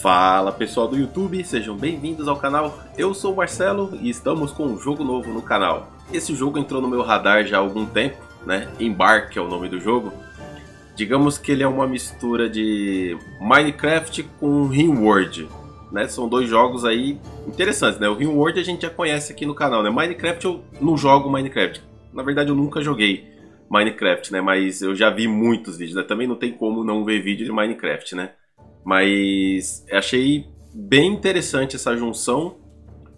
Fala pessoal do YouTube, sejam bem-vindos ao canal. Eu sou o Marcelo e estamos com um jogo novo no canal. Esse jogo entrou no meu radar já há algum tempo, né? Embark é o nome do jogo. Digamos que ele é uma mistura de Minecraft com Rimworld, né? São dois jogos aí interessantes, né? O Rimworld a gente já conhece aqui no canal, né? Minecraft eu não jogo Minecraft. Na verdade eu nunca joguei Minecraft, né? Mas eu já vi muitos vídeos, né? Também não tem como não ver vídeo de Minecraft, né? Mas achei bem interessante essa junção.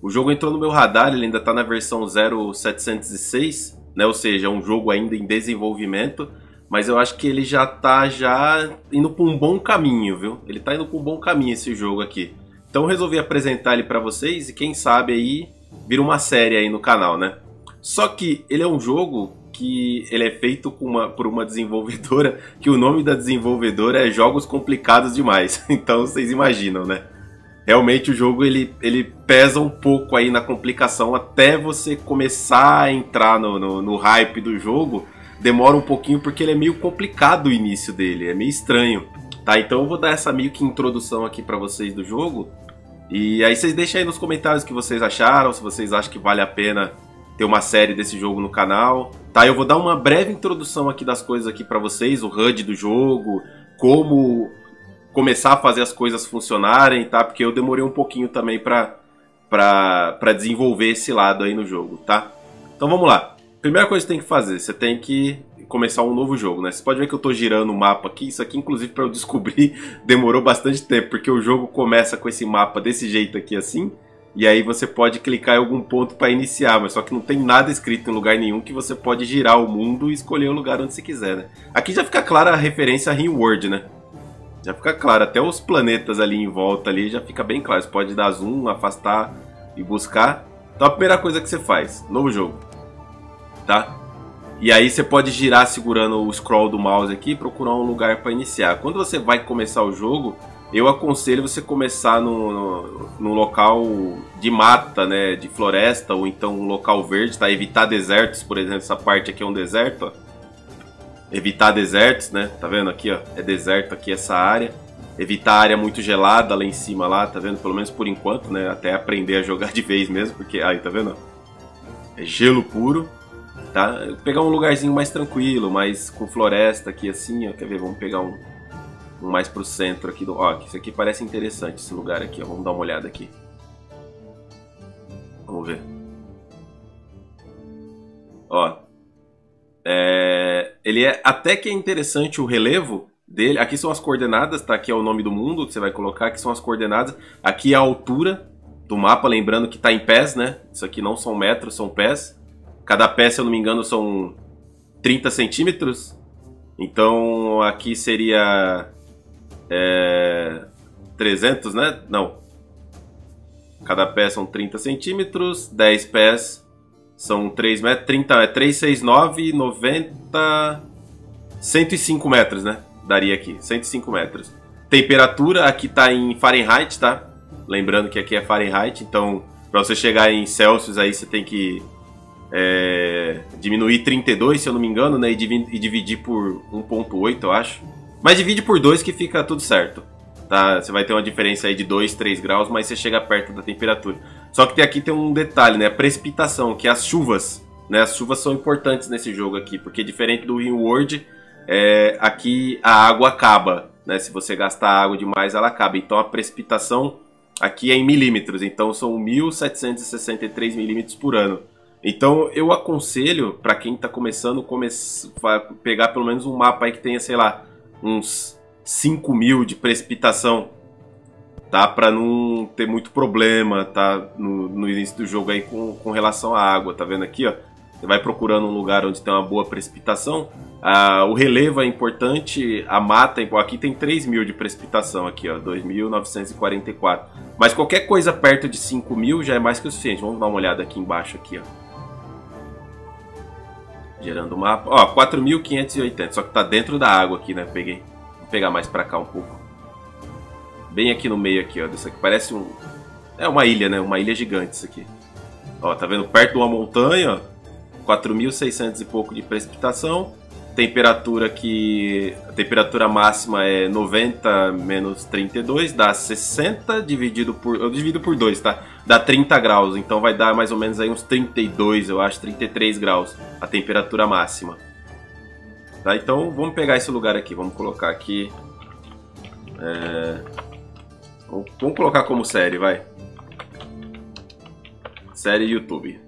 O jogo entrou no meu radar, ele ainda está na versão 0706, né? Ou seja, é um jogo ainda em desenvolvimento, mas eu acho que ele já está já indo para um bom caminho, viu? Ele está indo para um bom caminho esse jogo aqui. Então resolvi apresentar ele para vocês e quem sabe aí vira uma série aí no canal, né? Só que ele é um jogo que ele é feito uma, por uma desenvolvedora que o nome da desenvolvedora é Jogos Complicados Demais. Então vocês imaginam, né? Realmente o jogo ele, ele pesa um pouco aí na complicação até você começar a entrar no, no, no hype do jogo. Demora um pouquinho porque ele é meio complicado o início dele, é meio estranho. Tá, então eu vou dar essa meio que introdução aqui para vocês do jogo. E aí vocês deixem aí nos comentários o que vocês acharam, se vocês acham que vale a pena ter uma série desse jogo no canal. Tá, eu vou dar uma breve introdução aqui das coisas aqui para vocês, o HUD do jogo, como começar a fazer as coisas funcionarem, tá? Porque eu demorei um pouquinho também para para desenvolver esse lado aí no jogo, tá? Então vamos lá. Primeira coisa que você tem que fazer, você tem que começar um novo jogo, né? Você pode ver que eu tô girando o mapa aqui, isso aqui inclusive para eu descobrir demorou bastante tempo, porque o jogo começa com esse mapa desse jeito aqui assim, e aí você pode clicar em algum ponto para iniciar, mas só que não tem nada escrito em lugar nenhum que você pode girar o mundo e escolher o lugar onde você quiser, né? Aqui já fica clara a referência a Rimworld, né? Já fica claro, até os planetas ali em volta ali já fica bem claro. Você pode dar zoom, afastar e buscar. Então a primeira coisa que você faz, novo jogo, tá? E aí você pode girar segurando o scroll do mouse aqui e procurar um lugar para iniciar. Quando você vai começar o jogo, eu aconselho você começar no, no, local de mata, né, de floresta, ou então um local verde, tá? Evitar desertos, por exemplo, essa parte aqui é um deserto, ó. Evitar desertos, né? Tá vendo aqui, ó? É deserto aqui essa área. Evitar área muito gelada lá em cima lá, tá vendo? Pelo menos por enquanto, né? Até aprender a jogar de vez mesmo, porque aí, tá vendo? É gelo puro, tá? Pegar um lugarzinho mais tranquilo, mais com floresta aqui assim, ó. Quer ver? Vamos pegar um mais pro centro aqui do. Ó, isso aqui parece interessante esse lugar aqui, ó. Vamos dar uma olhada aqui. Vamos ver. Ó. É... Ele é até que é interessante o relevo dele. Aqui são as coordenadas, tá? Aqui é o nome do mundo que você vai colocar. Aqui são as coordenadas. Aqui é a altura do mapa, lembrando que tá em pés, né? Isso aqui não são metros, são pés. Cada pé, se eu não me engano, são 30 centímetros. Então aqui seria é, 300, né? Não. Cada pé são 30 centímetros, 10 pés são 3 metros, 30 é 369, 90, 105 metros, né? Daria aqui, 105 metros. Temperatura aqui tá em Fahrenheit, tá? Lembrando que aqui é Fahrenheit, então para você chegar em Celsius aí você tem que é, diminuir 32, se eu não me engano, né? E dividir por 1.8, eu acho. Mas divide por 2 que fica tudo certo. Tá? Você vai ter uma diferença aí de 2, 3 graus, mas você chega perto da temperatura. Só que aqui tem um detalhe, né? A precipitação, que é as chuvas. Né? As chuvas são importantes nesse jogo aqui, porque diferente do Rio World, é, aqui a água acaba. Né? Se você gastar água demais, ela acaba. Então a precipitação aqui é em milímetros. Então são 1.763 milímetros por ano. Então eu aconselho para quem está começando come pegar pelo menos um mapa aí que tenha, sei lá, uns 5 mil de precipitação, tá? Para não ter muito problema, tá? No, no, início do jogo aí com, com relação à água, tá vendo aqui, ó? Você vai procurando um lugar onde tem uma boa precipitação. Ah, o relevo é importante, a mata, aqui tem 3 mil de precipitação aqui, ó, 2.944. Mas qualquer coisa perto de 5 mil já é mais que o suficiente. Vamos dar uma olhada aqui embaixo aqui, ó. Gerando o mapa. Ó, 4.580. Só que tá dentro da água aqui, né? Peguei. Vou pegar mais pra cá um pouco. Bem aqui no meio aqui, ó. Isso aqui parece um... É uma ilha, né? Uma ilha gigante isso aqui. Ó, tá vendo? Perto de uma montanha, ó. 4.600 e pouco de precipitação. temperatura que a temperatura máxima é 90 menos 32 dá 60 dividido por eu divido por 2, tá? Dá 30 graus, então vai dar mais ou menos aí uns 32, eu acho, 33 graus a temperatura máxima. Tá? Então vamos pegar esse lugar aqui, vamos colocar aqui é... vamos colocar como série, vai. Série YouTube.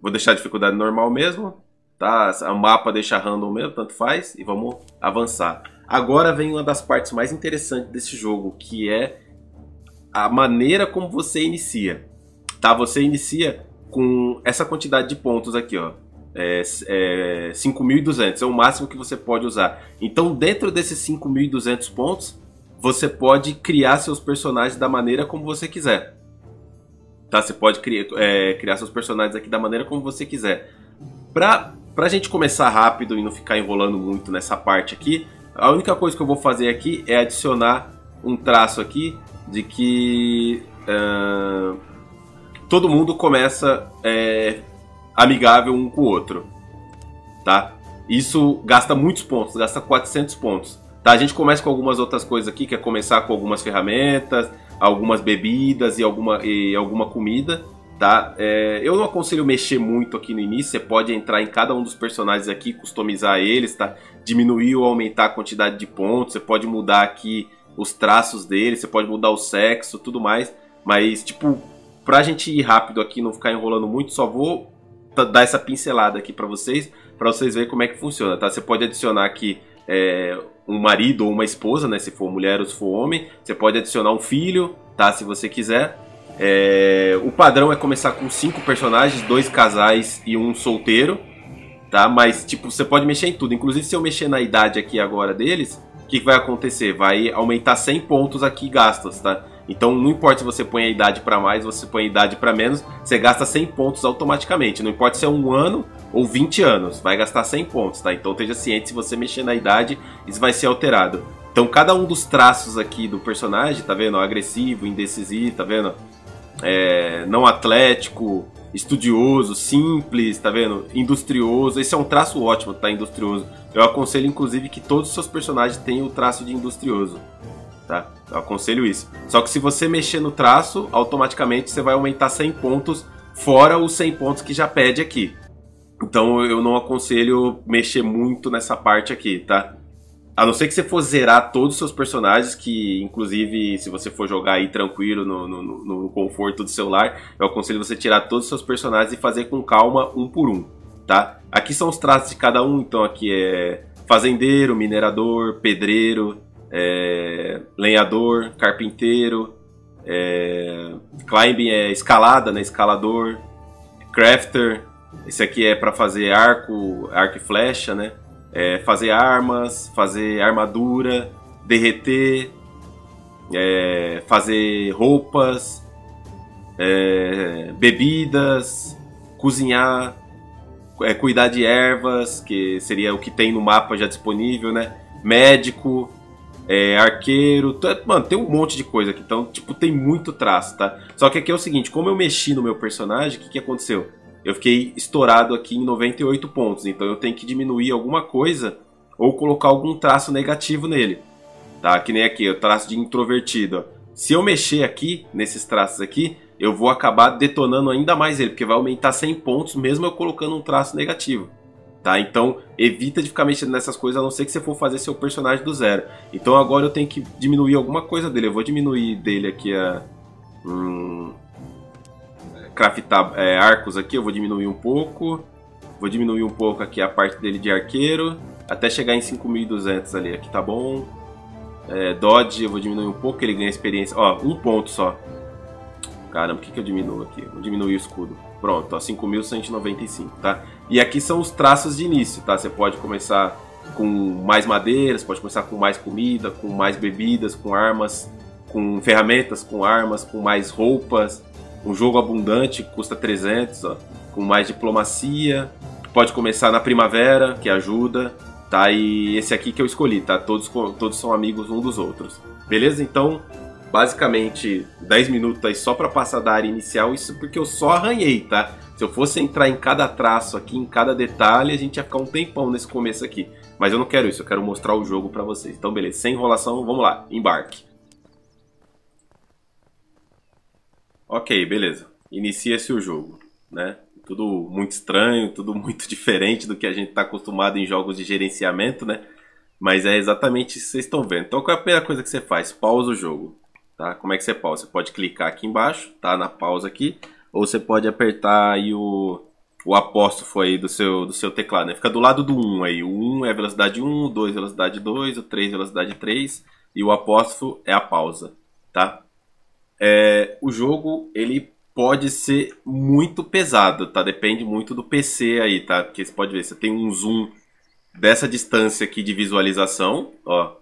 Vou deixar a dificuldade normal mesmo tá? O mapa deixa random mesmo, tanto faz, e vamos avançar. Agora vem uma das partes mais interessantes desse jogo, que é a maneira como você inicia. Tá? Você inicia com essa quantidade de pontos aqui, ó. É, é 5.200, é o máximo que você pode usar. Então, dentro desses 5.200 pontos, você pode criar seus personagens da maneira como você quiser. Tá? Você pode criar, é, criar seus personagens aqui da maneira como você quiser. Para Pra gente começar rápido e não ficar enrolando muito nessa parte aqui, a única coisa que eu vou fazer aqui é adicionar um traço aqui de que uh, todo mundo começa é, amigável um com o outro, tá? Isso gasta muitos pontos, gasta 400 pontos. Tá? A gente começa com algumas outras coisas aqui, que é começar com algumas ferramentas, algumas bebidas e alguma, e alguma comida tá? É, eu não aconselho mexer muito aqui no início, você pode entrar em cada um dos personagens aqui, customizar eles, tá? Diminuir ou aumentar a quantidade de pontos, você pode mudar aqui os traços deles, você pode mudar o sexo, tudo mais, mas tipo, pra gente ir rápido aqui, não ficar enrolando muito, só vou dar essa pincelada aqui para vocês, para vocês verem como é que funciona, tá? Você pode adicionar aqui é, um marido ou uma esposa, né? Se for mulher ou se for homem. Você pode adicionar um filho, tá? Se você quiser. É, o padrão é começar com cinco personagens, dois casais e um solteiro, tá? Mas, tipo, você pode mexer em tudo. Inclusive, se eu mexer na idade aqui agora deles, o que, que vai acontecer? Vai aumentar 100 pontos aqui gastos, tá? Então, não importa se você põe a idade para mais se põe a idade para menos, você gasta 100 pontos automaticamente. Não importa se é um ano ou 20 anos, vai gastar 100 pontos, tá? Então, esteja ciente, se você mexer na idade, isso vai ser alterado. Então, cada um dos traços aqui do personagem, tá vendo? Agressivo, indecisivo, tá vendo? é, não atlético, estudioso, simples, tá vendo? Industrioso. Esse é um traço ótimo, tá? Industrioso. Eu aconselho, inclusive, que todos os seus personagens tenham o traço de industrioso. Tá? Eu aconselho isso. Só que se você mexer no traço, automaticamente você vai aumentar 100 pontos, fora os 100 pontos que já pede aqui. Então eu não aconselho mexer muito nessa parte aqui, tá? A não ser que você for zerar todos os seus personagens, que inclusive se você for jogar aí tranquilo no, no, no, conforto do celular, eu aconselho você tirar todos os seus personagens e fazer com calma um por um, tá? Aqui são os traços de cada um, então aqui é fazendeiro, minerador, pedreiro, é, lenhador, carpinteiro, é, climbing é escalada, né? Escalador, crafter, esse aqui é para fazer arco, arco e flecha, né? É, fazer armas, fazer armadura, derreter, é, fazer roupas, é, bebidas, cozinhar, é, cuidar de ervas, que seria o que tem no mapa já disponível, né? Médico, é, arqueiro, mano, tem um monte de coisa aqui, então, tipo, tem muito traço, tá? Só que aqui é o seguinte, como eu mexi no meu personagem, o que, que aconteceu? Eu fiquei estourado aqui em 98 pontos. Então eu tenho que diminuir alguma coisa ou colocar algum traço negativo nele. Tá? Que nem aqui, o traço de introvertido. Se eu mexer aqui, nesses traços aqui, eu vou acabar detonando ainda mais ele, porque vai aumentar 100 pontos mesmo eu colocando um traço negativo. Tá? Então evita de ficar mexendo nessas coisas, a não ser que você for fazer seu personagem do zero. Então agora eu tenho que diminuir alguma coisa dele. Eu vou diminuir dele aqui a... Hum, craftar é, arcos aqui, eu vou diminuir um pouco. Vou diminuir um pouco aqui a parte dele de arqueiro. Até chegar em 5200 ali. Aqui tá bom. É, Dodge eu vou diminuir um pouco, ele ganha experiência. Ó, um ponto só. Caramba, o que, que eu diminuo aqui? Vou diminuir o escudo. Pronto, ó, 5195, tá? E aqui são os traços de início, tá? Você pode começar com mais madeiras, pode começar com mais comida, com mais bebidas, com armas, com ferramentas, com armas, com mais roupas, um jogo abundante, custa 300, ó, com mais diplomacia. Pode começar na primavera, que ajuda, tá? E esse aqui que eu escolhi, tá? Todos, todos são amigos um dos outros. Beleza? Então, basicamente 10 minutos aí só para passar da área inicial, isso porque eu só arranhei, tá? Se eu fosse entrar em cada traço aqui, em cada detalhe, a gente ia ficar um tempão nesse começo aqui. Mas eu não quero isso, eu quero mostrar o jogo para vocês. Então beleza, sem enrolação, vamos lá, embarque. Ok, beleza. Inicia-se o jogo, né? Tudo muito estranho, tudo muito diferente do que a gente está acostumado em jogos de gerenciamento, né? Mas é exatamente isso que vocês estão vendo. Então qual é a primeira coisa que você faz? Pausa o jogo. Tá? Como é que você pausa? Você pode clicar aqui embaixo, tá? Na pausa aqui. Ou você pode apertar aí o, o apóstrofo aí do seu, do seu teclado, né? Fica do lado do 1 aí. O 1 é velocidade 1, o 2 velocidade 2, o 3 velocidade 3 e o apóstrofo é a pausa, tá? É, o jogo, ele pode ser muito pesado, tá? Depende muito do PC aí, tá? Porque você pode ver, você tem um zoom dessa distância aqui de visualização, ó,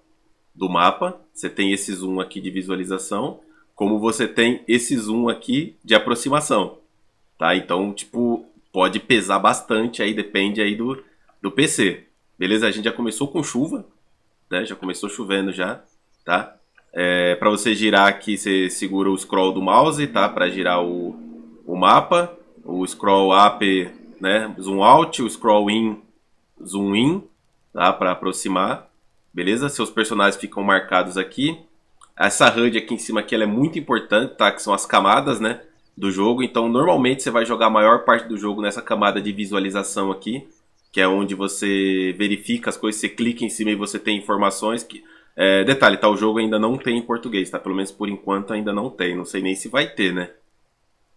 do mapa. Você tem esse zoom aqui de visualização, como você tem esse zoom aqui de aproximação, tá? Então, tipo, pode pesar bastante aí, depende aí do, do PC. Beleza? A gente já começou com chuva, né? Já começou chovendo já, tá? É, para você girar aqui, você segura o scroll do mouse, tá? Para girar o, o mapa. O scroll up, né? Zoom out, o scroll in, zoom in, tá? Para aproximar. Beleza? Seus personagens ficam marcados aqui. Essa HUD aqui em cima aqui, ela é muito importante, tá? Que são as camadas, né? Do jogo. Então, normalmente você vai jogar a maior parte do jogo nessa camada de visualização aqui. Que é onde você verifica as coisas, você clica em cima e você tem informações que é, detalhe, tá? O jogo ainda não tem em português, tá? Pelo menos por enquanto ainda não tem. Não sei nem se vai ter, né?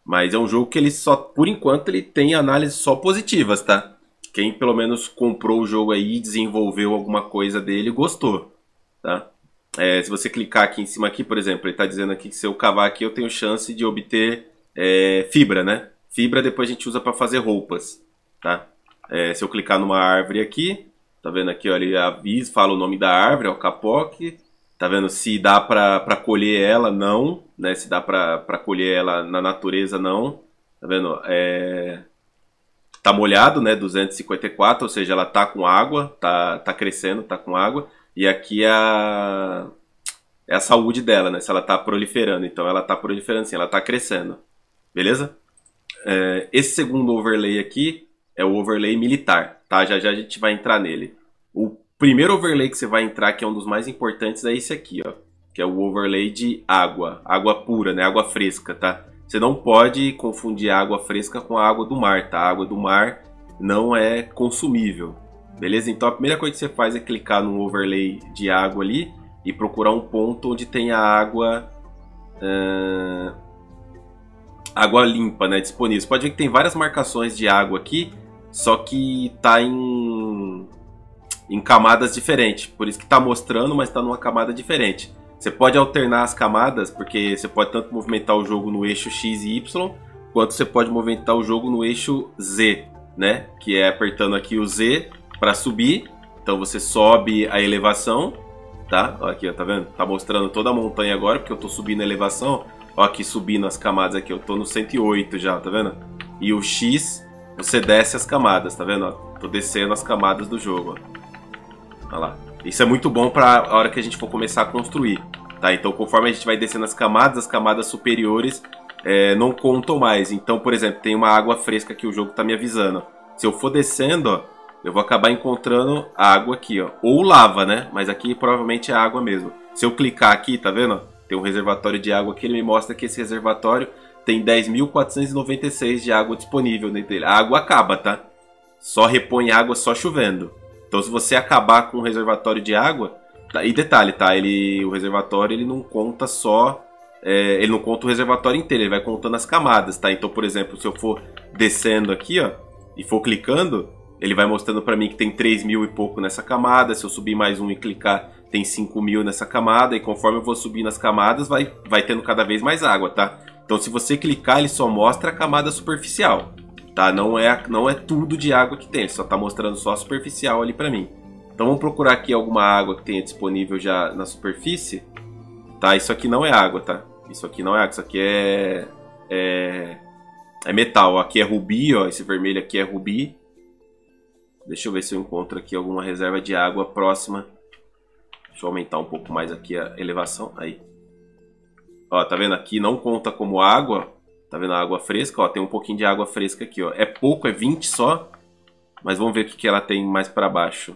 Mas é um jogo que ele só, por enquanto, ele tem análises só positivas, tá? Quem pelo menos comprou o jogo aí e desenvolveu alguma coisa dele gostou, tá? É, se você clicar aqui em cima aqui, por exemplo, ele está dizendo aqui que se eu cavar aqui eu tenho chance de obter é, fibra, né? Fibra depois a gente usa para fazer roupas, tá? É, se eu clicar numa árvore aqui, Tá vendo aqui, ó, ele avisa, fala o nome da árvore, é o capoque. Tá vendo se dá para colher ela, não, né? Se dá para colher ela na natureza, não. Tá vendo? É... Tá molhado, né? 254, ou seja, ela tá com água, tá, tá crescendo, tá com água. E aqui é a, é a saúde dela, né? Se ela tá proliferando. Então ela tá proliferando sim, ela tá crescendo. Beleza? É, esse segundo overlay aqui é o overlay militar tá? Já já a gente vai entrar nele. O primeiro overlay que você vai entrar, que é um dos mais importantes, é esse aqui, ó. Que é o overlay de água. Água pura, né? Água fresca, tá? Você não pode confundir água fresca com a água do mar, tá? A água do mar não é consumível. Beleza? Então a primeira coisa que você faz é clicar no overlay de água ali e procurar um ponto onde tenha água. Uh, água limpa, né? Disponível. Você pode ver que tem várias marcações de água aqui só que tá em, em camadas diferentes. Por isso que tá mostrando, mas tá numa camada diferente. Você pode alternar as camadas, porque você pode tanto movimentar o jogo no eixo X e Y, quanto você pode movimentar o jogo no eixo Z, né? Que é apertando aqui o Z para subir. Então você sobe a elevação, tá? Ó, aqui, ó, tá vendo? Tá mostrando toda a montanha agora, porque eu tô subindo a elevação. Ó, aqui subindo as camadas aqui, eu tô no 108 já, tá vendo? E o X você desce as camadas, tá vendo? Tô descendo as camadas do jogo. Olha lá. Isso é muito bom para a hora que a gente for começar a construir. Tá? Então, conforme a gente vai descendo as camadas, as camadas superiores é, não contam mais. Então, por exemplo, tem uma água fresca que o jogo tá me avisando. Se eu for descendo, ó, eu vou acabar encontrando água aqui, ó. Ou lava, né? Mas aqui provavelmente é água mesmo. Se eu clicar aqui, tá vendo? Tem um reservatório de água aqui, ele me mostra que esse reservatório tem 10.496 de água disponível dentro dele. A água acaba, tá? Só repõe água só chovendo. Então se você acabar com o reservatório de água, tá? e detalhe, tá? Ele, o reservatório ele não conta só, é, ele não conta o reservatório inteiro, ele vai contando as camadas, tá? Então, por exemplo, se eu for descendo aqui, ó, e for clicando, ele vai mostrando para mim que tem 3 mil e pouco nessa camada. Se eu subir mais um e clicar, tem 5 mil nessa camada. E conforme eu vou subir nas camadas, vai, vai tendo cada vez mais água, tá? Então, se você clicar, ele só mostra a camada superficial, tá? Não é, não é tudo de água que tem, ele só está mostrando só a superficial ali para mim. Então, vamos procurar aqui alguma água que tenha disponível já na superfície. Tá, isso aqui não é água, tá? Isso aqui não é água, isso aqui é, é, é metal. Aqui é rubi, ó, esse vermelho aqui é rubi. Deixa eu ver se eu encontro aqui alguma reserva de água próxima. Deixa eu aumentar um pouco mais aqui a elevação. Aí. Ó, tá vendo? Aqui não conta como água. Tá vendo a água fresca? Ó, tem um pouquinho de água fresca aqui, ó. É pouco, é 20 só. Mas vamos ver o que, que ela tem mais para baixo.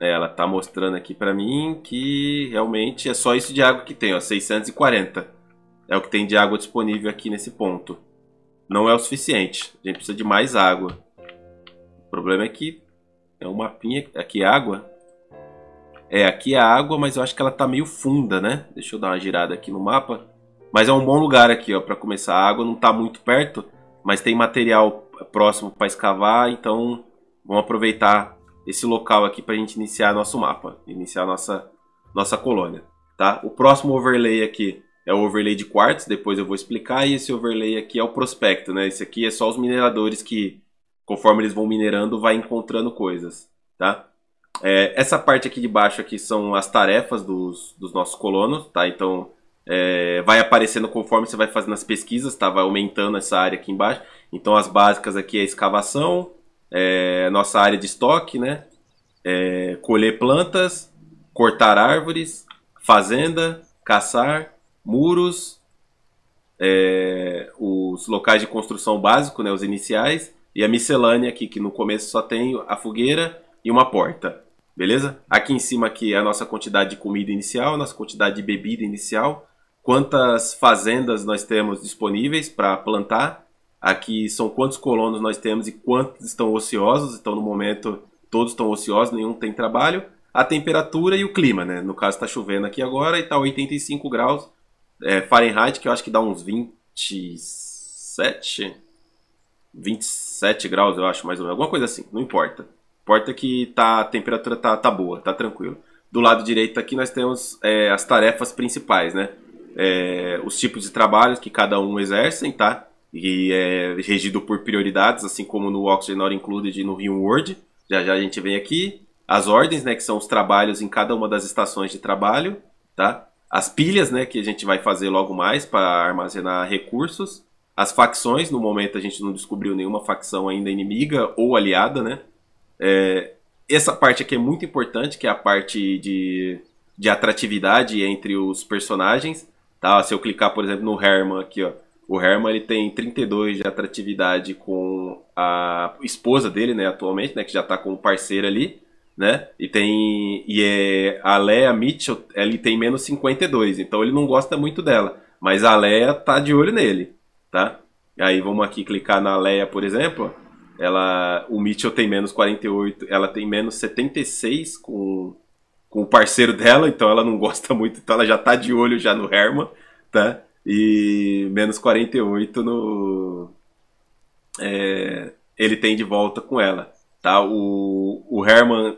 É, ela tá mostrando aqui para mim que realmente é só isso de água que tem, ó. 640. É o que tem de água disponível aqui nesse ponto. Não é o suficiente. A gente precisa de mais água. O problema é que é um mapinha. Aqui é água. É, aqui é água, mas eu acho que ela tá meio funda, né? Deixa eu dar uma girada aqui no mapa. Mas é um bom lugar aqui, ó, para começar. A água não tá muito perto, mas tem material próximo para escavar, então vamos aproveitar esse local aqui para a gente iniciar nosso mapa, iniciar nossa nossa colônia, tá? O próximo overlay aqui é o overlay de quartz, depois eu vou explicar, e esse overlay aqui é o prospecto, né? Esse aqui é só os mineradores que, conforme eles vão minerando, vai encontrando coisas, tá? É, essa parte aqui de baixo aqui são as tarefas dos, dos nossos colonos, tá? Então, é, vai aparecendo conforme você vai fazendo as pesquisas, tá? Vai aumentando essa área aqui embaixo. Então, as básicas aqui é escavação, é, nossa área de estoque, né? É, colher plantas, cortar árvores, fazenda, caçar, muros, é, os locais de construção básico, né, os iniciais, e a miscelânea aqui, que no começo só tem a fogueira e uma porta. Beleza? Aqui em cima aqui é a nossa quantidade de comida inicial, nossa quantidade de bebida inicial, quantas fazendas nós temos disponíveis para plantar. Aqui são quantos colonos nós temos e quantos estão ociosos. Então, no momento, todos estão ociosos, nenhum tem trabalho. A temperatura e o clima, né? No caso, está chovendo aqui agora e está 85 graus é, Fahrenheit, que eu acho que dá uns 27, 27 graus, eu acho, mais ou menos. Alguma coisa assim, não importa. Importa que tá, a temperatura tá, tá boa, tá tranquilo. Do lado direito aqui nós temos é, as tarefas principais, né? É, os tipos de trabalhos que cada um exercem, tá? E é regido por prioridades, assim como no Oxygen Not Included e no Rio World. Já já a gente vem aqui. As ordens, né? Que são os trabalhos em cada uma das estações de trabalho, tá? As pilhas, né? Que a gente vai fazer logo mais para armazenar recursos. As facções, no momento a gente não descobriu nenhuma facção ainda inimiga ou aliada, né? É, essa parte aqui é muito importante, que é a parte de, de atratividade entre os personagens. Tá? Se eu clicar, por exemplo, no Herman aqui, ó, o Herman ele tem 32 de atratividade com a esposa dele, né, atualmente, né, que já está como parceira ali, né? E tem e é a Leia Mitchell, ele tem menos 52, então ele não gosta muito dela, mas a Leia tá de olho nele, tá? Aí vamos aqui clicar na Leia, por exemplo, ela, o Mitchell tem menos 48, ela tem menos 76 com, com o parceiro dela, então ela não gosta muito, então ela já tá de olho já no Herman, tá? E menos 48 no. É, ele tem de volta com ela, tá? O, o Herman,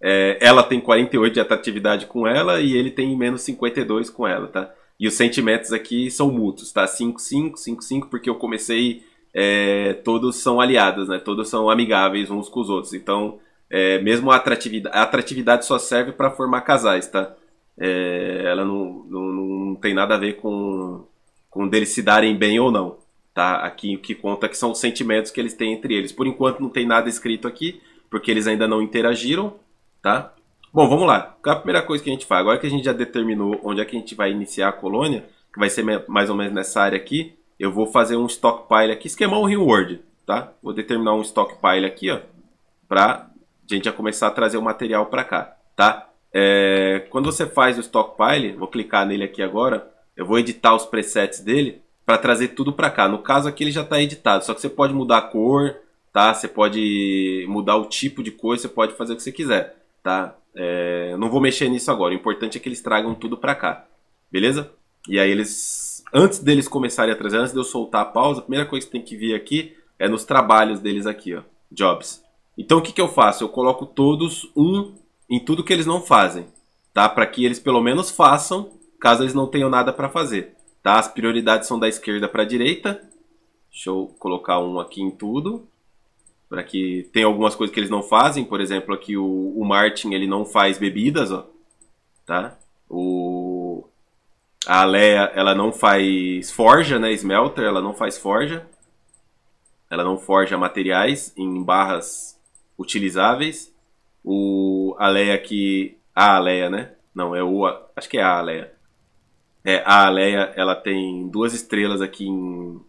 é, ela tem 48 de atratividade com ela e ele tem menos 52 com ela, tá? E os sentimentos aqui são mútuos, tá? 5, 5, 5, 5, porque eu comecei é, todos são aliados, né? Todos são amigáveis uns com os outros. Então, é, mesmo a atratividade, a atratividade só serve para formar casais, tá? É, ela não, não, não, tem nada a ver com, com deles se darem bem ou não, tá? Aqui o que conta é que são os sentimentos que eles têm entre eles. Por enquanto não tem nada escrito aqui, porque eles ainda não interagiram, tá? Bom, vamos lá. Qual é a primeira coisa que a gente faz? Agora que a gente já determinou onde é que a gente vai iniciar a colônia, que vai ser mais ou menos nessa área aqui, eu vou fazer um stockpile aqui, esquemar um reward, tá? Vou determinar um stockpile aqui, ó, pra gente já começar a trazer o material para cá, tá? É, quando você faz o stockpile, vou clicar nele aqui agora, eu vou editar os presets dele para trazer tudo para cá. No caso aqui ele já está editado, só que você pode mudar a cor, tá? Você pode mudar o tipo de coisa, você pode fazer o que você quiser, tá? É, não vou mexer nisso agora, o importante é que eles tragam tudo para cá, beleza? E aí eles antes deles começarem a trazer, antes de eu soltar a pausa, a primeira coisa que tem que vir aqui é nos trabalhos deles aqui, ó, jobs. Então o que, que eu faço? Eu coloco todos um em tudo que eles não fazem, tá? Para que eles pelo menos façam, caso eles não tenham nada para fazer, tá? As prioridades são da esquerda para a direita. Deixa eu colocar um aqui em tudo, para que tem algumas coisas que eles não fazem, por exemplo, aqui o, o Martin ele não faz bebidas, ó, tá? A Leia, ela não faz forja, né? Smelter, ela não faz forja. Ela não forja materiais em barras utilizáveis. O, a Leia que... A Leia, né? Não, é o... Acho que é a Leia. É, a Aleia, ela tem duas estrelas aqui em,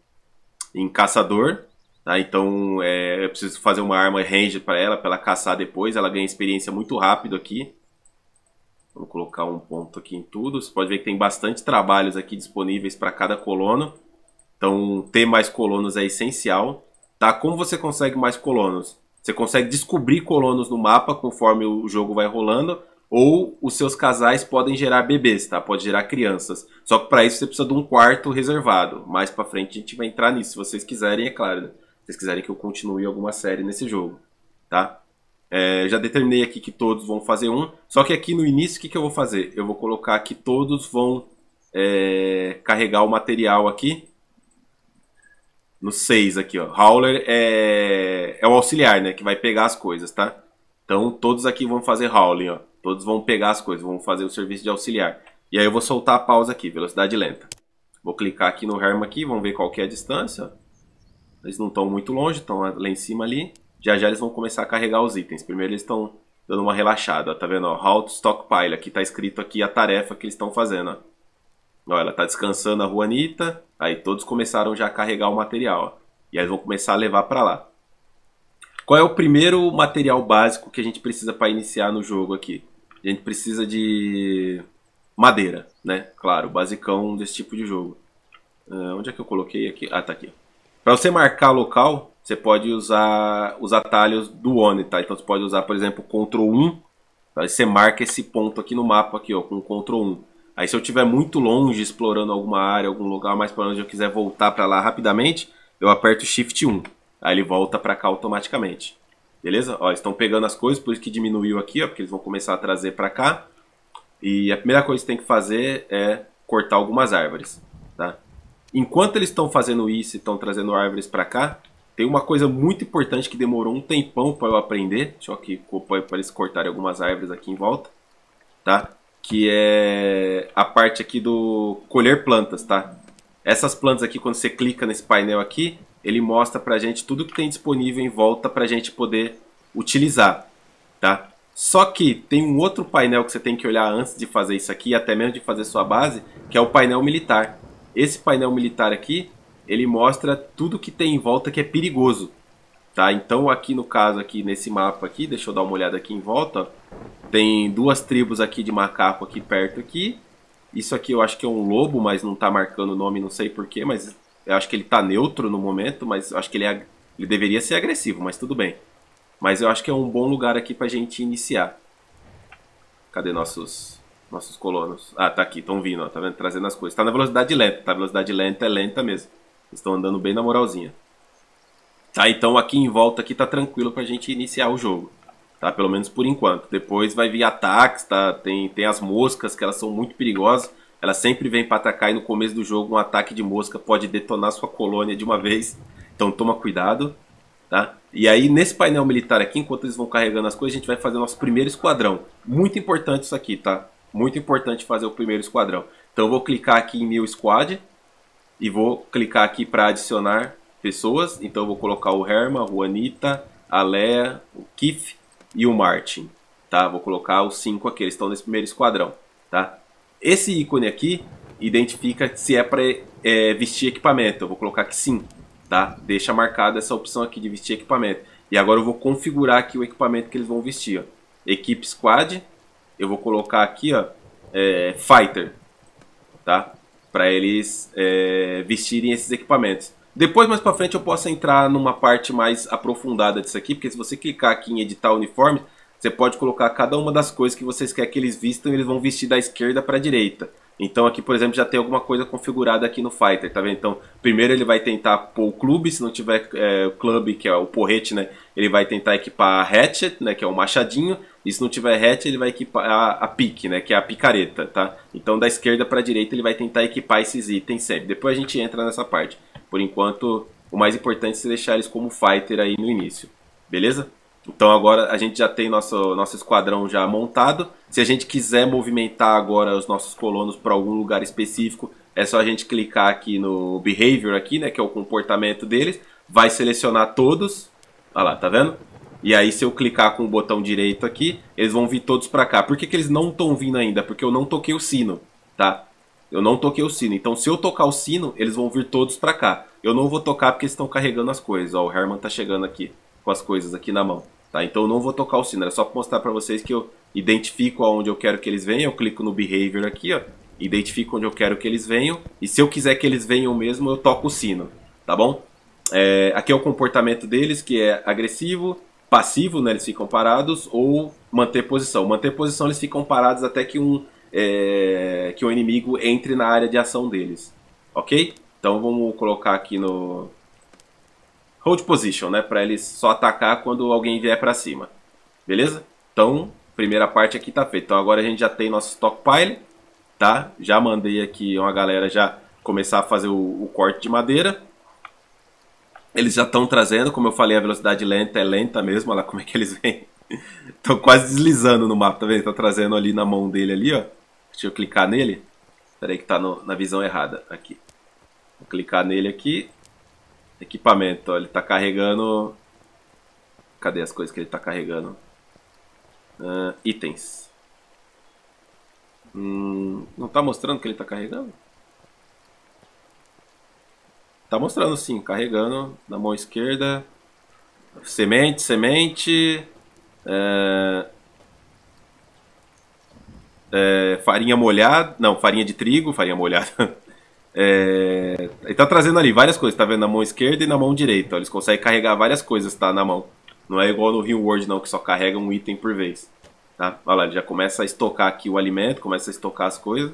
em caçador, tá? Então é, eu preciso fazer uma arma range para ela, para ela caçar depois. Ela ganha experiência muito rápido aqui. Vou colocar um ponto aqui em tudo. Você pode ver que tem bastante trabalhos aqui disponíveis para cada colono. Então ter mais colonos é essencial. Tá? Como você consegue mais colonos? Você consegue descobrir colonos no mapa conforme o jogo vai rolando ou os seus casais podem gerar bebês, tá? Pode gerar crianças. Só que para isso você precisa de um quarto reservado. Mais para frente a gente vai entrar nisso, se vocês quiserem, é claro. Né? Se vocês quiserem que eu continue alguma série nesse jogo, tá? É, já determinei aqui que todos vão fazer um. Só que aqui no início, o que, que eu vou fazer? Eu vou colocar que todos vão é, carregar o material aqui. No 6 aqui, ó. Howler é, é o auxiliar, né? Que vai pegar as coisas, tá? Então todos aqui vão fazer Howling, ó. Todos vão pegar as coisas, vão fazer o serviço de auxiliar. E aí eu vou soltar a pausa aqui, velocidade lenta. Vou clicar aqui no Herm aqui, vamos ver qual é a distância. Eles não estão muito longe, estão lá em cima ali. Já já eles vão começar a carregar os itens. Primeiro eles estão dando uma relaxada, tá vendo? Halt Stockpile, aqui está escrito aqui a tarefa que eles estão fazendo. Ó. ó ela está descansando a Juanita, aí todos começaram já a carregar o material. Ó. E aí eles vão começar a levar para lá. Qual é o primeiro material básico que a gente precisa para iniciar no jogo aqui? A gente precisa de madeira, né? Claro, basicão desse tipo de jogo. Uh, onde é que eu coloquei aqui? Ah, tá aqui. Para você marcar local, você pode usar os atalhos do One, tá? Então você pode usar, por exemplo, Ctrl 1. Aí você marca esse ponto aqui no mapa aqui, ó, com Ctrl 1. Aí se eu estiver muito longe explorando alguma área, algum lugar mais para onde eu quiser voltar para lá rapidamente, eu aperto Shift 1. Aí ele volta para cá automaticamente. Beleza? Ó, estão pegando as coisas, por isso que diminuiu aqui, ó, porque eles vão começar a trazer para cá. E a primeira coisa que tem que fazer é cortar algumas árvores, tá? Enquanto eles estão fazendo isso e estão trazendo árvores para cá, tem uma coisa muito importante que demorou um tempão para eu aprender. Eu aqui para eles cortarem algumas árvores aqui em volta, tá? Que é a parte aqui do colher plantas, tá? Essas plantas aqui, quando você clica nesse painel aqui, ele mostra para a gente tudo que tem disponível em volta para a gente poder utilizar, tá? Só que tem um outro painel que você tem que olhar antes de fazer isso aqui, até mesmo de fazer sua base, que é o painel militar. Esse painel militar aqui, ele mostra tudo que tem em volta que é perigoso, tá? Então aqui no caso aqui nesse mapa aqui, deixa eu dar uma olhada aqui em volta, tem duas tribos aqui de macaco aqui perto aqui. Isso aqui eu acho que é um lobo, mas não está marcando o nome, não sei porquê, mas eu acho que ele tá neutro no momento, mas eu acho que ele, é, ele deveria ser agressivo, mas tudo bem. Mas eu acho que é um bom lugar aqui pra gente iniciar. Cadê nossos nossos colonos? Ah, tá aqui, estão vindo, ó, tá vendo? Trazendo as coisas. Tá na velocidade lenta, tá? A velocidade lenta é lenta mesmo. Estão andando bem na moralzinha. Tá, então aqui em volta aqui tá tranquilo pra gente iniciar o jogo. Tá? Pelo menos por enquanto. Depois vai vir ataques, tá? Tem, tem as moscas que elas são muito perigosas. Ela sempre vem para atacar e no começo do jogo um ataque de mosca pode detonar sua colônia de uma vez. Então toma cuidado, tá? E aí nesse painel militar aqui, enquanto eles vão carregando as coisas, a gente vai fazer nosso primeiro esquadrão. Muito importante isso aqui, tá? Muito importante fazer o primeiro esquadrão. Então eu vou clicar aqui em New Squad e vou clicar aqui para adicionar pessoas. Então vou colocar o Herma, Juanita, a Lea, o Keith e o Martin, tá? Vou colocar os cinco aqui, eles estão nesse primeiro esquadrão, tá? Esse ícone aqui identifica se é para é, vestir equipamento. Eu vou colocar que sim, tá? Deixa marcada essa opção aqui de vestir equipamento. E agora eu vou configurar aqui o equipamento que eles vão vestir. Ó. Equipe Squad, eu vou colocar aqui, ó, é, Fighter, tá? Para eles é, vestirem esses equipamentos. Depois, mais para frente, eu posso entrar numa parte mais aprofundada disso aqui, porque se você clicar aqui em editar uniforme, você pode colocar cada uma das coisas que vocês querem que eles vistam, eles vão vestir da esquerda para a direita. Então aqui, por exemplo, já tem alguma coisa configurada aqui no Fighter, tá vendo? Então, primeiro ele vai tentar pôr o clube, se não tiver é, o clube, que é o porrete, né? Ele vai tentar equipar a hatchet, né? Que é o machadinho. E se não tiver hatchet, ele vai equipar a, a pique, né? Que é a picareta, tá? Então, da esquerda para a direita, ele vai tentar equipar esses itens sempre. Depois a gente entra nessa parte. Por enquanto, o mais importante é deixar eles como Fighter aí no início. Beleza? Então agora a gente já tem nosso, nosso esquadrão já montado. Se a gente quiser movimentar agora os nossos colonos para algum lugar específico, é só a gente clicar aqui no Behavior aqui, né, que é o comportamento deles. Vai selecionar todos. Olha lá, tá vendo? E aí se eu clicar com o botão direito aqui, eles vão vir todos para cá. Por que, que eles não estão vindo ainda? Porque eu não toquei o sino, tá? Eu não toquei o sino. Então, se eu tocar o sino, eles vão vir todos para cá. Eu não vou tocar porque eles estão carregando as coisas. Ó, o Herman tá chegando aqui com as coisas aqui na mão. Tá? Então, eu não vou tocar o sino. É só pra mostrar para vocês que eu identifico aonde eu quero que eles venham. Eu clico no Behavior aqui, ó. Identifico onde eu quero que eles venham. E se eu quiser que eles venham mesmo, eu toco o sino. Tá bom? É, aqui é o comportamento deles, que é agressivo, passivo, né? Eles ficam parados, ou manter posição. Manter posição, eles ficam parados até que um é, que o inimigo entre na área de ação deles. Ok? Então vamos colocar aqui no hold position, né, para eles só atacar quando alguém vier para cima. Beleza? Então, primeira parte aqui tá feita. Então agora a gente já tem nosso stockpile, tá? Já mandei aqui uma galera já começar a fazer o, o corte de madeira. Eles já estão trazendo, como eu falei, a velocidade lenta é lenta mesmo, olha como é que eles vêm. Estão quase deslizando no mapa, tá vendo? Tá trazendo ali na mão dele ali, ó. Deixa eu clicar nele. Espera aí que tá no, na visão errada. Aqui. Vou clicar nele aqui. Equipamento, ó, ele tá carregando... Cadê as coisas que ele tá carregando? Uh, itens. Hum, não tá mostrando que ele tá carregando? Tá mostrando sim, carregando na mão esquerda. Semente, semente. É, é, farinha molhada, não, farinha de trigo, farinha molhada. É, ele tá trazendo ali várias coisas, tá vendo na mão esquerda e na mão direita. Eles conseguem carregar várias coisas, tá, na mão. Não é igual no Rio World não, que só carrega um item por vez. Tá? Olha lá, ele já começa a estocar aqui o alimento, começa a estocar as coisas.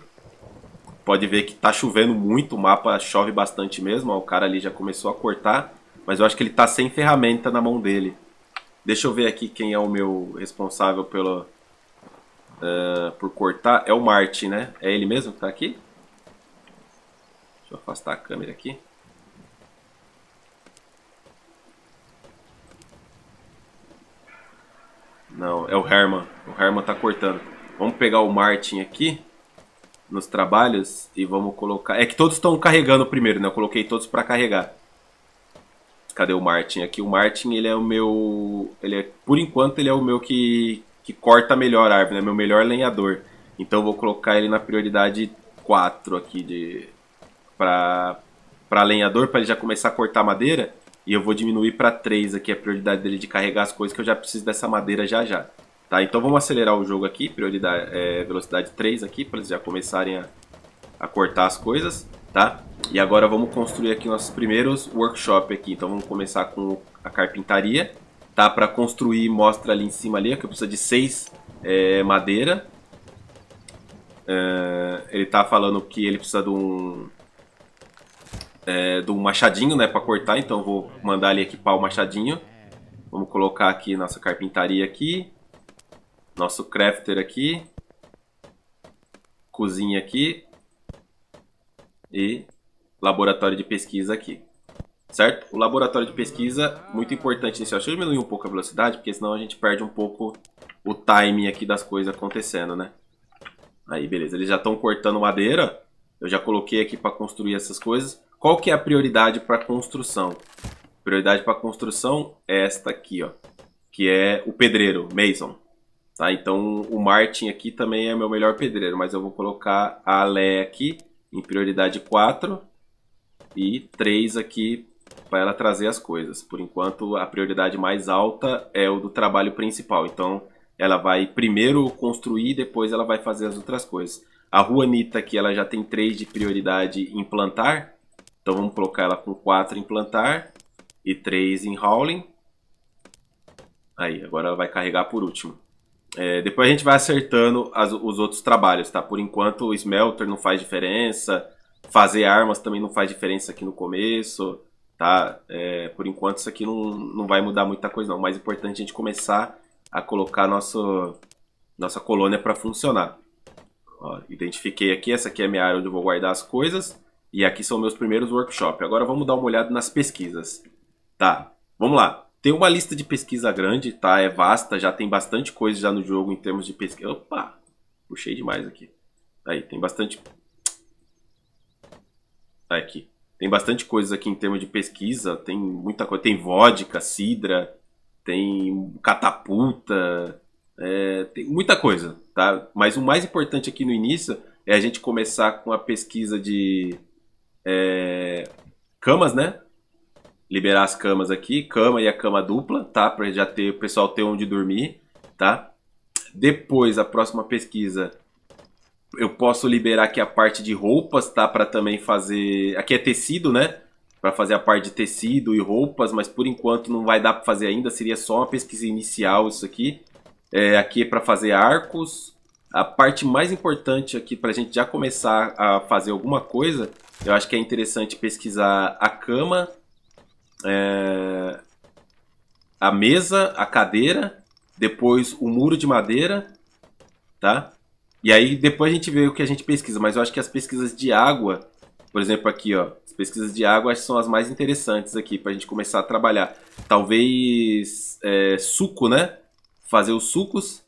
Pode ver que tá chovendo muito, o mapa chove bastante mesmo, ó, o cara ali já começou a cortar. Mas eu acho que ele tá sem ferramenta na mão dele. Deixa eu ver aqui quem é o meu responsável pelo, uh, por cortar é o Martin, né? É ele mesmo que tá aqui? Deixa eu afastar a câmera aqui. Não, é o Herman. O Herman tá cortando. Vamos pegar o Martin aqui nos trabalhos e vamos colocar... É que todos estão carregando primeiro, né? Eu coloquei todos para carregar. Cadê o Martin? Aqui o Martin, ele é o meu... Ele é, por enquanto, ele é o meu que, que corta melhor a árvore, né? Meu melhor lenhador. Então vou colocar ele na prioridade 4 aqui de para lenhador para ele já começar a cortar madeira e eu vou diminuir para 3 aqui a prioridade dele de carregar as coisas que eu já preciso dessa madeira já já. Tá? Então vamos acelerar o jogo aqui, prioridade é, velocidade 3 aqui para eles já começarem a, a cortar as coisas, tá? E agora vamos construir aqui nossos primeiros workshop aqui. Então vamos começar com a carpintaria tá? Para construir, mostra ali em cima ali, que precisa de seis é, madeira. É, ele tá falando que ele precisa de um é, um machadinho, né, para cortar. Então vou mandar ele equipar o machadinho. Vamos colocar aqui nossa carpintaria aqui, nosso crafter aqui, cozinha aqui e laboratório de pesquisa aqui certo? O laboratório de pesquisa, muito importante nisso. Deixa eu diminuir um pouco a velocidade, porque senão a gente perde um pouco o timing aqui das coisas acontecendo, né? Aí, beleza. Eles já estão cortando madeira. Eu já coloquei aqui para construir essas coisas. Qual que é a prioridade para construção? Prioridade para construção é esta aqui, ó. Que é o pedreiro, Mason. Tá? Então, o Martin aqui também é meu melhor pedreiro. Mas eu vou colocar a Lé aqui em prioridade 4. E 3 aqui para ela trazer as coisas. Por enquanto, a prioridade mais alta é o do trabalho principal. Então, ela vai primeiro construir, depois ela vai fazer as outras coisas. A Juanita aqui, ela já tem 3 de prioridade em plantar. Então, vamos colocar ela com 4 em plantar e 3 em hauling. Aí, agora ela vai carregar por último. É, depois a gente vai acertando as, os outros trabalhos, tá? Por enquanto, o smelter não faz diferença. Fazer armas também não faz diferença aqui no começo tá? É, por enquanto isso aqui não, não vai mudar muita coisa não. O mais importante é a gente começar a colocar nosso, nossa colônia para funcionar. Ó, identifiquei aqui, essa aqui é a minha área onde eu vou guardar as coisas. E aqui são meus primeiros workshops. Agora vamos dar uma olhada nas pesquisas. Tá, vamos lá. Tem uma lista de pesquisa grande, tá? É vasta, já tem bastante coisa já no jogo em termos de pesquisa. Opa! Puxei demais aqui. Aí, tem bastante... Tá aqui. Tem bastante coisa aqui em termos de pesquisa, tem muita coisa, tem vodka, sidra, tem catapulta, é, tem muita coisa, tá? Mas o mais importante aqui no início é a gente começar com a pesquisa de é, camas, né? Liberar as camas aqui, cama e a cama dupla, tá? Para já ter o pessoal ter onde dormir, tá? Depois, a próxima pesquisa, eu posso liberar aqui a parte de roupas, tá? Para também fazer. Aqui é tecido, né? Para fazer a parte de tecido e roupas, mas por enquanto não vai dar para fazer ainda. Seria só uma pesquisa inicial isso aqui. É, aqui é para fazer arcos. A parte mais importante aqui para a gente já começar a fazer alguma coisa, eu acho que é interessante pesquisar a cama, é, a mesa, a cadeira, depois o muro de madeira, tá? E aí depois a gente vê o que a gente pesquisa, mas eu acho que as pesquisas de água, por exemplo aqui, ó, as pesquisas de água acho que são as mais interessantes aqui para a gente começar a trabalhar. Talvez é, suco, né? Fazer os sucos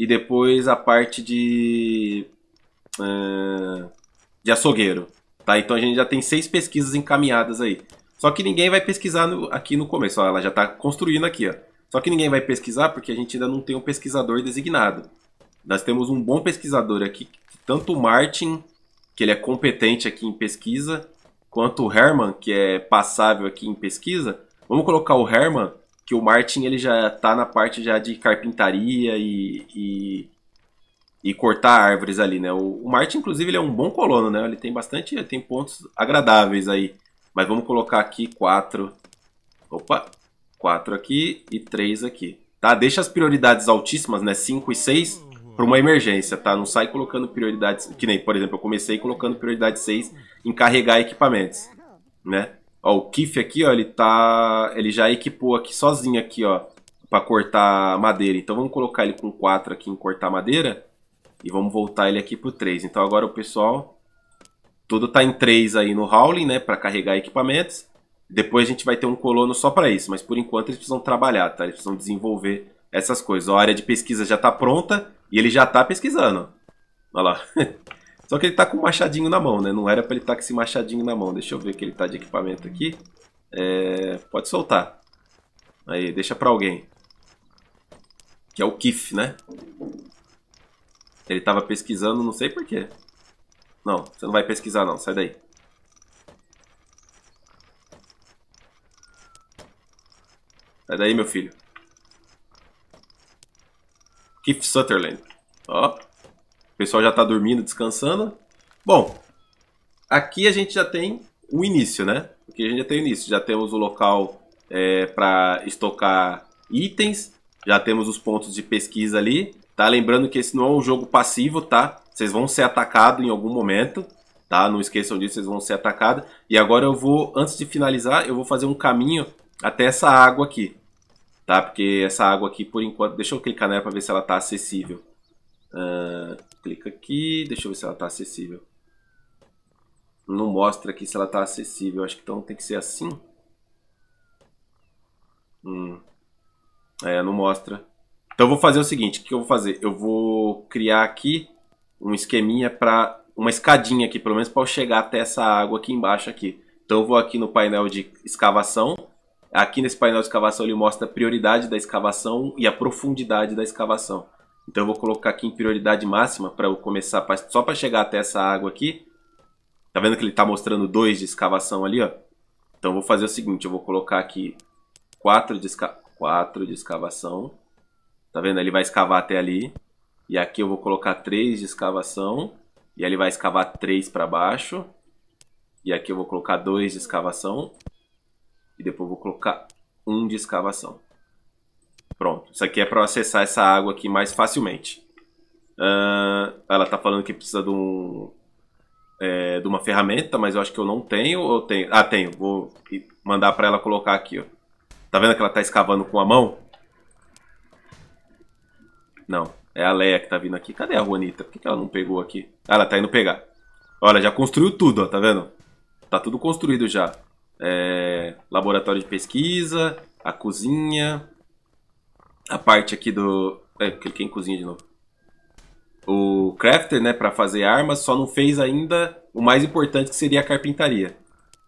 e depois a parte de é, de açougueiro, tá? Então a gente já tem seis pesquisas encaminhadas aí. Só que ninguém vai pesquisar no, aqui no começo, ó, ela já está construindo aqui, ó. Só que ninguém vai pesquisar porque a gente ainda não tem um pesquisador designado. Nós temos um bom pesquisador aqui, tanto o Martin, que ele é competente aqui em pesquisa, quanto o Herman, que é passável aqui em pesquisa. Vamos colocar o Herman, que o Martin ele já está na parte já de carpintaria e, e, e, cortar árvores ali, né? O, o Martin, inclusive, ele é um bom colono, né? Ele tem bastante, tem pontos agradáveis aí. Mas vamos colocar aqui quatro. Opa, quatro aqui e três aqui. Tá? Deixa as prioridades altíssimas, né? 5 e 6 para uma emergência, tá? Não sai colocando prioridades, que nem, por exemplo, eu comecei colocando prioridade 6 em carregar equipamentos, né? Ó, o Kif aqui, ó, ele tá, ele já equipou aqui sozinho aqui, ó, para cortar madeira. Então vamos colocar ele com 4 aqui em cortar madeira e vamos voltar ele aqui pro 3. Então agora o pessoal tudo tá em 3 aí no Howling, né, para carregar equipamentos. Depois a gente vai ter um colono só para isso, mas por enquanto eles precisam trabalhar, tá? Eles precisam desenvolver essas coisas. A área de pesquisa já está pronta e ele já está pesquisando. Olha lá. Só que ele está com o machadinho na mão, né? Não era para ele estar tá com esse machadinho na mão. Deixa eu ver que ele está de equipamento aqui. É... Pode soltar. Aí, deixa para alguém. Que é o Kif, né? Ele estava pesquisando, não sei porquê. Não, você não vai pesquisar não, sai daí. Sai daí, meu filho. Keith Sutherland. Ó, o pessoal já está dormindo, descansando. Bom, aqui a gente já tem o início, né? Aqui a gente já tem o início. Já temos o local é, para estocar itens. Já temos os pontos de pesquisa ali. Tá? Lembrando que esse não é um jogo passivo, tá? Vocês vão ser atacados em algum momento. Tá? Não esqueçam disso, vocês vão ser atacados. E agora eu vou, antes de finalizar, eu vou fazer um caminho até essa água aqui tá? Porque essa água aqui, por enquanto, deixa eu clicar nela para ver se ela está acessível. Uh, clica aqui, deixa eu ver se ela está acessível. Não mostra aqui se ela está acessível, acho que então tem que ser assim. Hum. É, não mostra. Então eu vou fazer o seguinte, o que eu vou fazer? Eu vou criar aqui um esqueminha para uma escadinha aqui, pelo menos para eu chegar até essa água aqui embaixo aqui. Então eu vou aqui no painel de escavação, Aqui nesse painel de escavação ele mostra a prioridade da escavação e a profundidade da escavação. Então eu vou colocar aqui em prioridade máxima para eu começar só para chegar até essa água aqui. Tá vendo que ele está mostrando 2 de escavação ali, ó? Então eu vou fazer o seguinte, eu vou colocar aqui 4 de, esca... de escavação. Tá vendo? Ele vai escavar até ali. E aqui eu vou colocar 3 de escavação. E ele vai escavar 3 para baixo. E aqui eu vou colocar 2 de escavação. E depois vou colocar um de escavação. Pronto. Isso aqui é para acessar essa água aqui mais facilmente. Uh, ela está falando que precisa de, um, é, de uma ferramenta, mas eu acho que eu não tenho. Ou tenho? Ah, tenho. Vou mandar para ela colocar aqui. Ó. Tá vendo que ela está escavando com a mão? Não. É a Leia que tá vindo aqui. Cadê a Juanita? Por que, que ela não pegou aqui? Ah, ela tá indo pegar. Olha, já construiu tudo, ó, tá vendo? Tá tudo construído já é, laboratório de pesquisa, a cozinha, a parte aqui do. É, cliquei em cozinha de novo. O crafter, né, para fazer armas, só não fez ainda o mais importante que seria a carpintaria.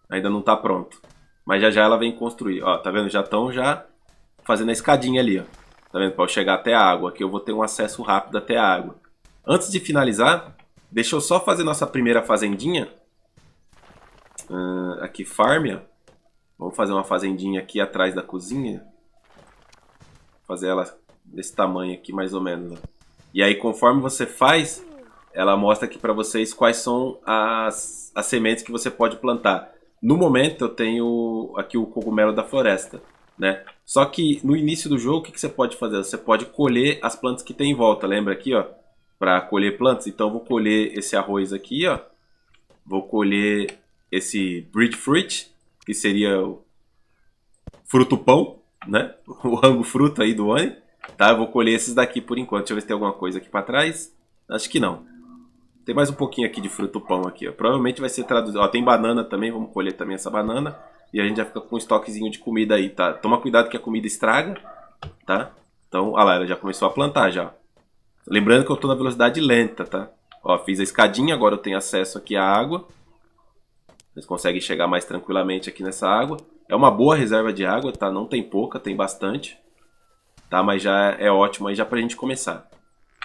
Ainda não tá pronto. Mas já já ela vem construir. Ó, tá vendo? Já estão já fazendo a escadinha ali, ó. Tá vendo? Para eu chegar até a água. Aqui eu vou ter um acesso rápido até a água. Antes de finalizar, Deixa eu só fazer nossa primeira fazendinha. Uh, aqui, farm, ó. Vamos fazer uma fazendinha aqui atrás da cozinha. Fazer ela desse tamanho aqui, mais ou menos. Ó. E aí, conforme você faz, ela mostra aqui para vocês quais são as, as sementes que você pode plantar. No momento, eu tenho aqui o cogumelo da floresta, né? Só que no início do jogo, o que, que você pode fazer? Você pode colher as plantas que tem em volta. Lembra aqui, ó? Para colher plantas. Então, vou colher esse arroz aqui, ó. Vou colher esse breadfruit, que seria o fruto pão, né? O rango fruto aí do Oni. Tá, eu vou colher esses daqui por enquanto. Deixa eu ver se tem alguma coisa aqui para trás. Acho que não. Tem mais um pouquinho aqui de fruto pão aqui, ó. Provavelmente vai ser traduzido. Ó, tem banana também, vamos colher também essa banana. E a gente já fica com um estoquezinho de comida aí, tá? Toma cuidado que a comida estraga, tá? Então, olha lá, ela já começou a plantar já. Lembrando que eu tô na velocidade lenta, tá? Ó, fiz a escadinha, agora eu tenho acesso aqui à água. Vocês conseguem chegar mais tranquilamente aqui nessa água. É uma boa reserva de água, tá? Não tem pouca, tem bastante. Tá? Mas já é ótimo aí já pra gente começar.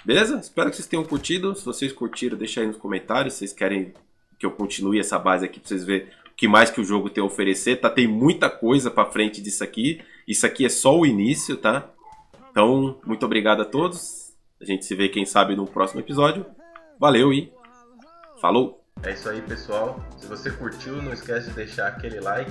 Beleza? Espero que vocês tenham curtido. Se vocês curtiram, deixa aí nos comentários. Se vocês querem que eu continue essa base aqui pra vocês verem o que mais que o jogo tem a oferecer. Tá? Tem muita coisa pra frente disso aqui. Isso aqui é só o início, tá? Então, muito obrigado a todos. A gente se vê, quem sabe, no próximo episódio. Valeu e falou! É isso aí, pessoal. Se você curtiu, não esquece de deixar aquele like.